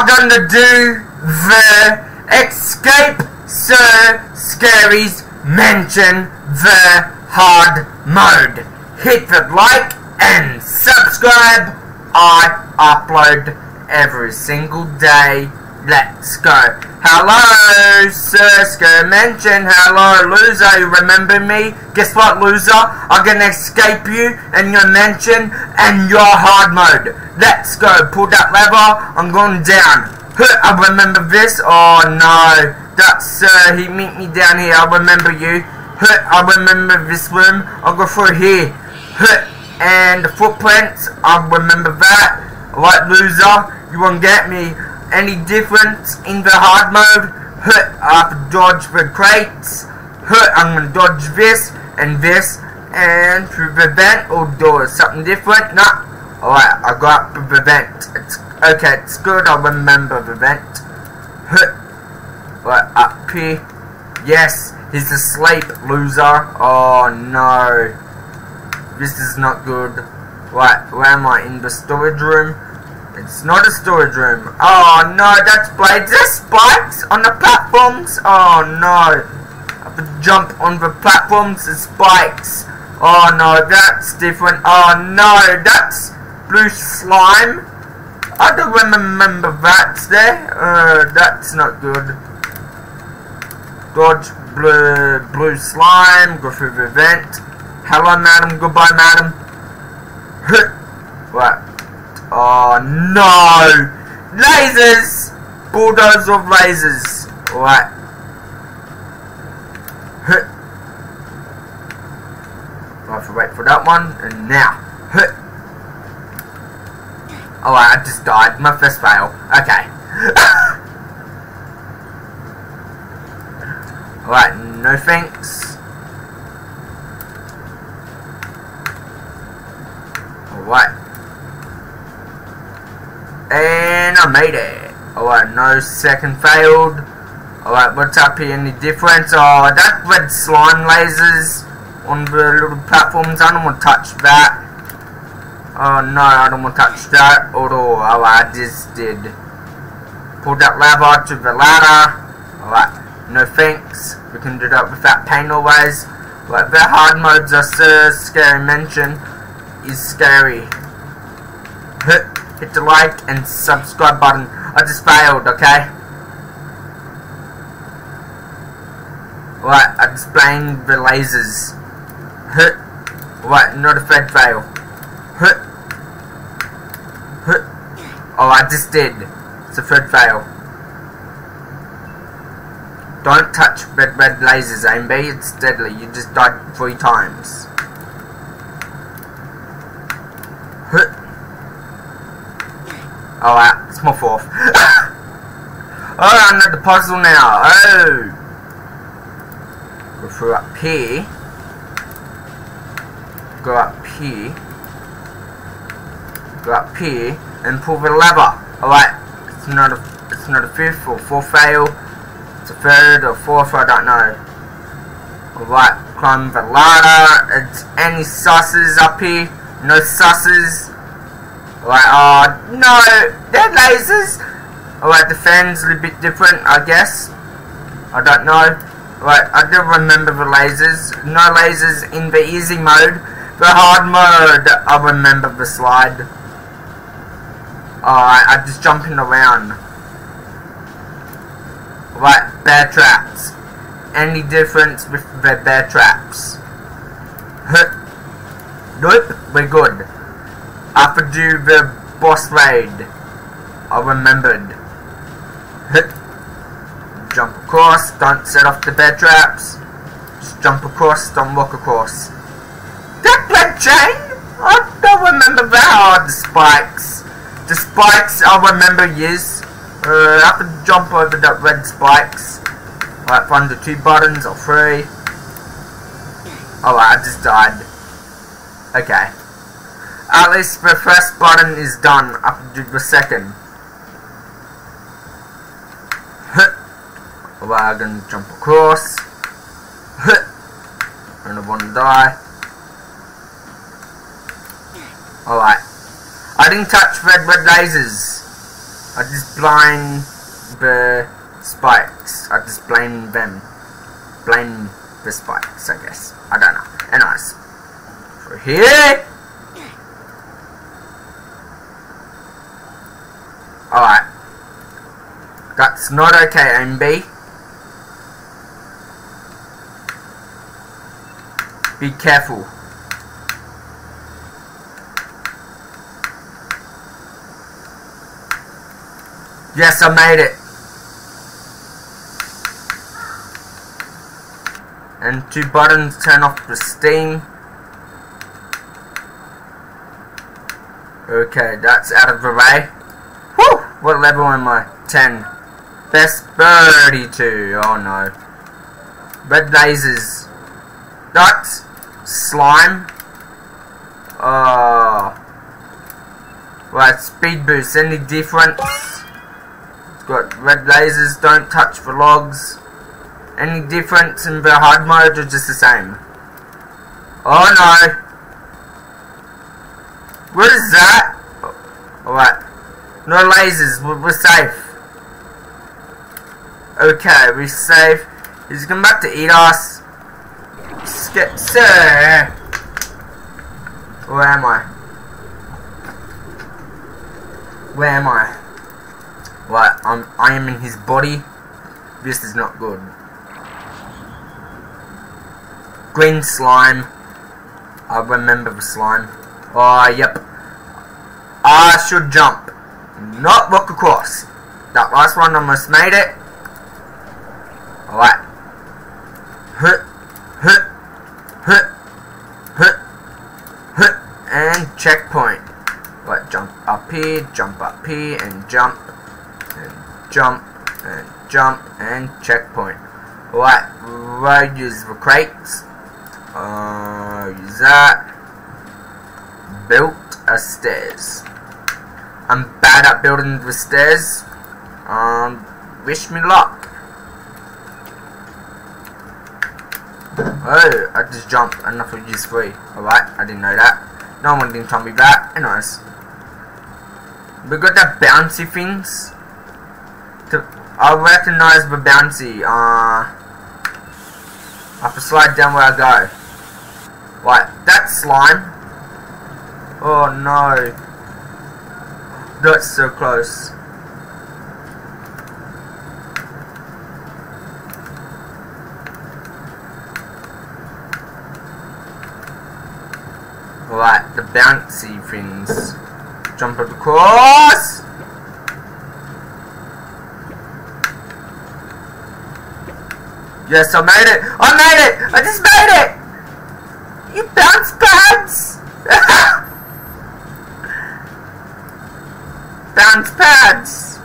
are gonna do the Escape Sir Scary's Mansion the hard mode. Hit the like and subscribe. I upload every single day. Let's go. Hello, Sir Scary Mansion. Hello, loser. You remember me? Guess what, loser? I'm gonna escape you and your mansion and your hard mode. Let's go. Pull that lever. I'm going down. I remember this. Oh no. That's, uh, he meet me down here. I remember you. I remember this room. I'll go through here. And the footprints. I remember that. Right, loser. You won't get me any difference in the hard mode. I have to dodge the crates. I'm gonna dodge this and this and prevent or oh, do something different. Nah. Alright, I got the vent. It's okay, it's good, I remember the vent. Right, up here. Yes, he's asleep, loser. Oh no. This is not good. Right, where am I? In the storage room? It's not a storage room. Oh no, that's blades. There's spikes on the platforms. Oh no. I have jump on the platforms. There's spikes. Oh no, that's different. Oh no, that's blue slime. I don't remember that's there. Uh, that's not good. Dodge blue, blue slime. Go through the vent. Hello, madam. Goodbye, madam. what? Oh no! Lasers! Bulldoze of lasers. Right. I have to wait for that one. And now. Oh, I just died. My first fail. Okay. Alright, no thanks. Alright. And I made it. Alright, no second failed. Alright, what's up here? Any difference? Oh, that red slime lasers on the little platforms. I don't want to touch that. Oh no, I don't want to touch that. Although, oh, I just did. Pull that lever to the ladder. Alright, no thanks. We can do that without pain always. Like the hard modes are so Scary Mansion is scary. Hit the like and subscribe button. I just failed, okay? Right, I'm displaying the lasers. Hit. Right, not a third fail. Hit. Oh, I just did. It's a third fail. Don't touch red red lasers, AMB. It's deadly. You just died three times. Wow. It's my fourth. oh, I know the puzzle now. Oh. Go through up here. Go up here. Go up here and pull the lever. Alright. It's not a it's not a fifth or fourth fail. It's a third or fourth, I don't know. Alright, climb the ladder. It's any sauces up here. No sauces. Alright, uh, no, they're lasers. Alright, the fan's a little bit different, I guess. I don't know. Right, I don't remember the lasers. No lasers in the easy mode. The hard mode, I remember the slide. Alright, I'm just jumping around. Right, bear traps. Any difference with the bear traps? nope, we're good. After do the boss raid, I remembered. jump across, don't set off the bear traps. Just jump across, don't walk across. That red chain? I don't remember that. Oh, the spikes. The spikes, I remember, yes. Uh, I have to jump over that red spikes. Right, find the two buttons or three. Oh, I just died. Okay. At least the first button is done. Do the second. Gonna jump across. and I wanna die. Alright. I didn't touch red red lasers. I just blame the spikes. I just blame them. Blame the spikes, I guess. I don't know. Anyways. For here. Alright. That's not okay, MB. Be careful. Yes, I made it. And two buttons turn off the steam. Okay, that's out of the way. What level am I? 10. Best 32. Oh no. Red lasers. That's slime. Oh. Right, speed boost. Any difference? It's got red lasers. Don't touch the logs. Any difference in the hard mode or just the same? Oh no. What is that? Alright. No lasers. We're, we're safe. Okay, we're safe. He's coming back to eat us. Skip, sir. Where am I? Where am I? What? I'm. I am in his body. This is not good. Green slime. I remember the slime. Oh, yep. I should jump. Not walk across. That last one almost made it. Alright. Hut, hut, hut, hut, and checkpoint. What? Jump up here, jump up here, and jump, and jump, and jump, and checkpoint. Alright, right, use the crates. Uh, use that. Built a stairs. I'm bad building the stairs. Um, wish me luck. Oh, I just jumped. Enough of use free. Alright, I didn't know that. No one didn't tell me that. Anyways. We got the bouncy things. To, I recognize the bouncy. Uh, I have to slide down where I go. Right, that's slime. Oh no. That's so close. Right, the bouncy things. Jump across! Yes, I made it! I made it! I just made it! You bounce pads! pads!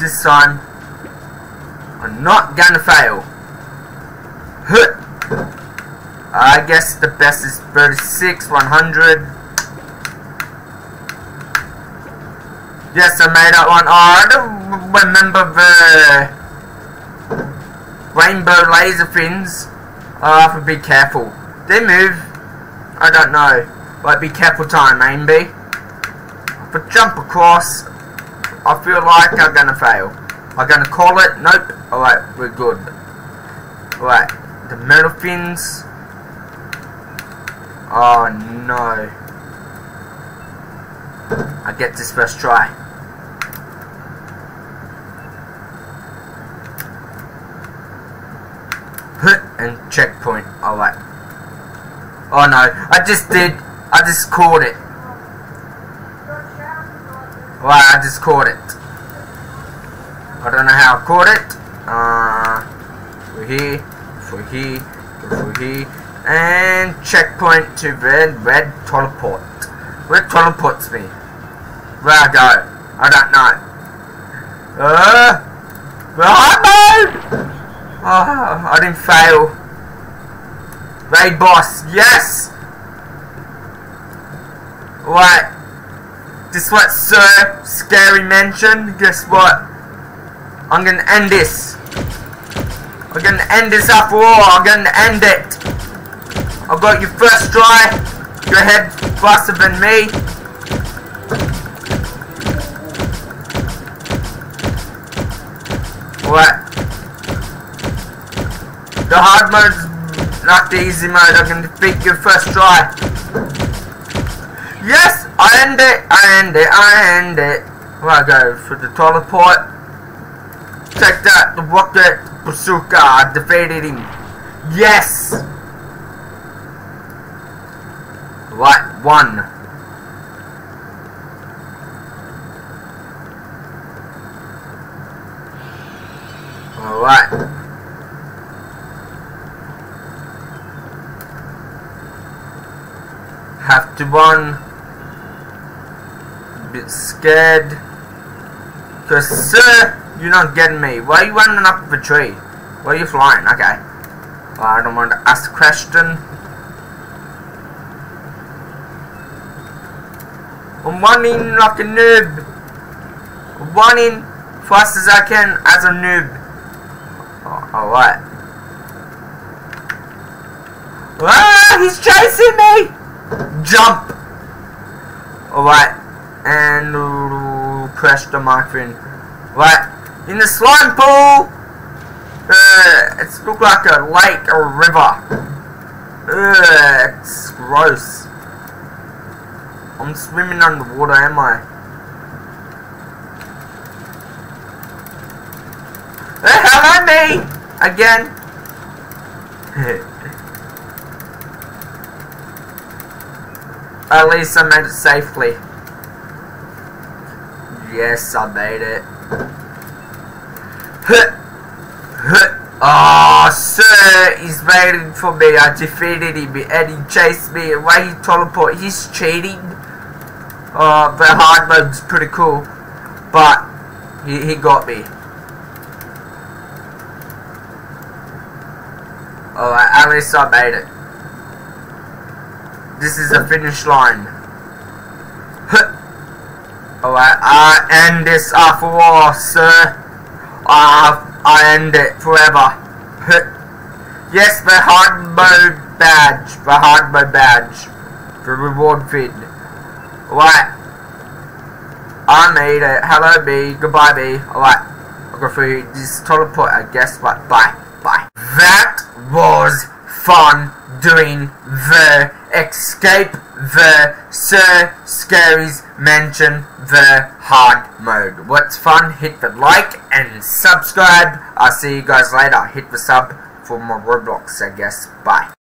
This time, I'm not gonna fail. Huh. I guess the best is 36, 100. Yes, I made that one. Oh, I don't remember the rainbow laser fins. I have to be careful. They move. I don't know. But be careful time, eh, AMB. If I jump across, I feel like I'm gonna fail. I'm gonna call it. Nope. Alright, we're good. Alright, the metal fins. Oh no. I get this first try. and checkpoint. Alright. Oh no, I just did. I just caught it. Well, I just caught it. I don't know how I caught it. Uh, for here, for here, for here, and checkpoint to red, red teleport. Where teleports me? Where I go? I don't know. Uh, mode. Oh, I didn't fail. Raid boss, yes! What? This what Sir Scary mentioned? Guess what? I'm gonna end this. I'm gonna end this after all. I'm gonna end it. I got your first try. Your head's faster than me. What? The hard mode's not the easy mode. I can defeat your first try. Yes! I end it! I end it! I end it! Well, I go for the teleport. Take that, the rocket bazooka. I defeated him. Yes! Right, one. Alright. Run. Bit scared. Cause sir, you're not getting me. Why are you running up the tree? Why are you flying? Okay. Well, I don't want to ask question. I'm running like a noob. I'm running fast as I can as a noob. Oh, Alright. Ah, he's chasing me! Jump! Alright. And uh, press the microphone. Right. In the slime pool! Uh, it's look like a lake or a river. Ugh, it's gross. I'm swimming underwater, am I? Hey, hello me! Again. At least I made it safely. Yes, I made it. Oh, sir, he's waiting for me. I defeated him and he chased me away. He teleport. He's cheating. Ah, oh, the hard mode's pretty cool. But he, he got me. Alright, at least I made it. This is the finish line. Alright, oh, I end this after war, sir. I, I end it forever. yes, the hard mode badge. The hard mode badge. The reward feed. Alright. I made it. Hello, B. Goodbye, B. Alright. I'll go through this teleport, I guess, but bye. Bye. That was fun doing the escape the Sir Scary's Mansion the hard mode. What's fun? Hit the like and subscribe. I'll see you guys later. Hit the sub for more Roblox, I guess. Bye.